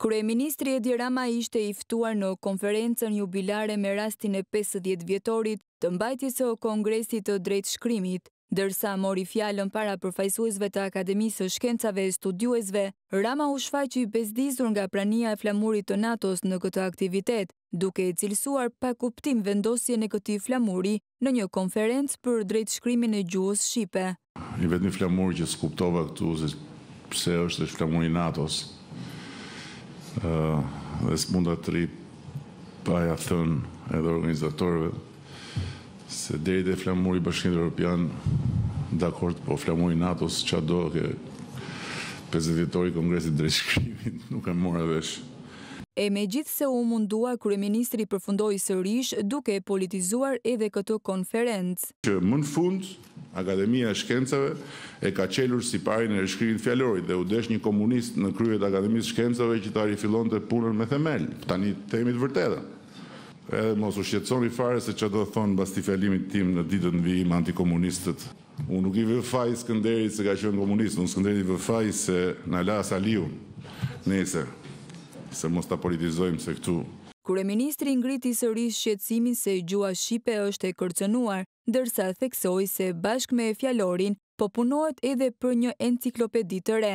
Kryeministri Edi Rama ishte i ftuar në konferencën jubilare me rastin e pesëdhjetë vjetorit të mbajtjes së Kongresit të Drejtshkrimit. Ndërsa mori fjalën para përfaqësuesve të Akademisë së Shkencave e studiuesve, Rama u shfaq i bezdisur nga prania e flamurit të NATO-s në këtë aktivitet, duke e cilësuar pa kuptim vendosjen e këtij flamuri në një konferencë për drejtshkrimin e gjuhës shqipe. I vetmi flamur që s'kuptova këtu se pse është është flamuri i NATO-s. Ë, dhe s'mund të rri pa ia thënë edhe organizatorëve se deri te flamuri i Bashkimit Evropian, dakord, po flamuri i NATO-s ça do ke pesëdhjetëvjetori i Kongresit të Drejtshkrimit, nuk e mora vesh. E megjithëse u mundua, kryeministri përfundoi sërish duke e politizuar edhe këtë konferencë. Që më në fund, Akademia e Shkencave e ka çelur siparin e rishkrimit të fjalorit dhe u desh një komunist në krye të Akademisë së Shkencave që ta rifillonte punën me themel. Ta themi të vërtetën. Edhe mos u shqetësoni fare se ça do të thonë mbas këtij fjalimit tim në ditët në vijim antikomunistët. Unë nuk i vë faj Skënderit se ka qenë komunist, unë Skënderit i vë faj se na la Saliun. Nejse, se mos ta politizojmë se këtu. Kryeministri ngriti sërish shqetësimin se gjuha shqipe është e kërcënuar, ndërsa theksoi se bashkë me fjalorin po punohet edhe për një enciklopedi të re.